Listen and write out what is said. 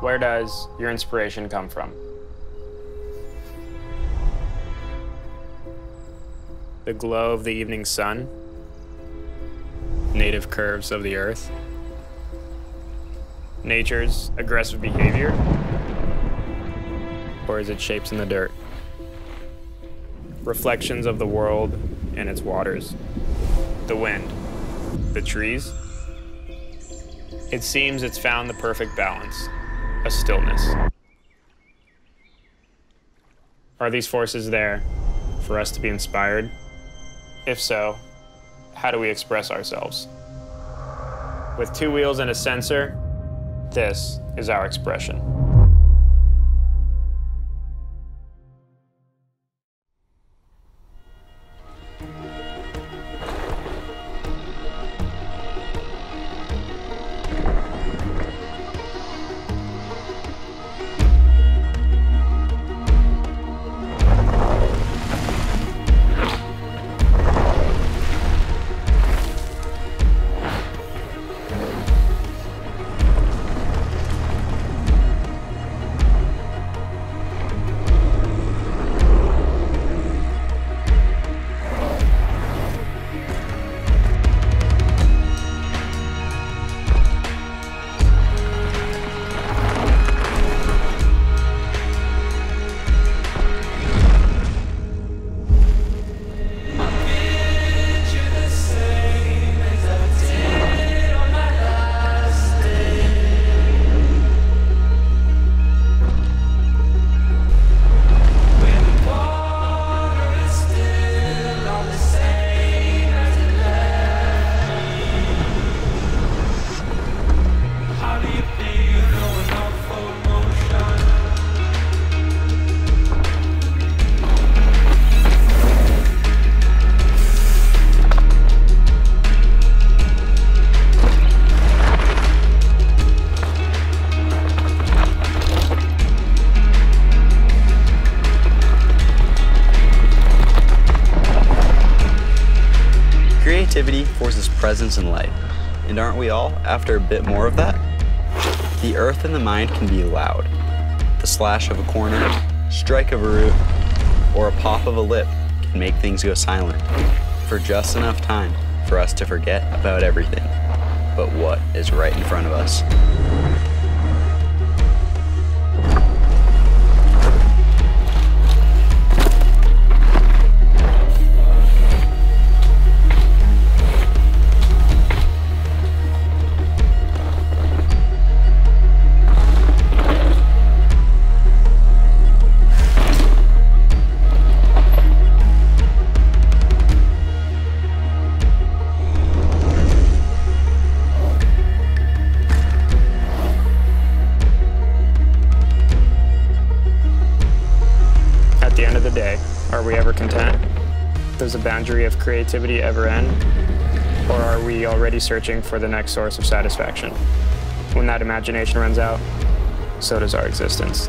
Where does your inspiration come from? The glow of the evening sun? Native curves of the earth? Nature's aggressive behavior? Or is it shapes in the dirt? Reflections of the world and its waters? The wind? The trees? It seems it's found the perfect balance a stillness. Are these forces there for us to be inspired? If so, how do we express ourselves? With two wheels and a sensor, this is our expression. Creativity forces presence and light. And aren't we all after a bit more of that? The earth and the mind can be loud. The slash of a corner, strike of a root, or a pop of a lip can make things go silent for just enough time for us to forget about everything but what is right in front of us. We ever content? Does the boundary of creativity ever end? Or are we already searching for the next source of satisfaction? When that imagination runs out, so does our existence.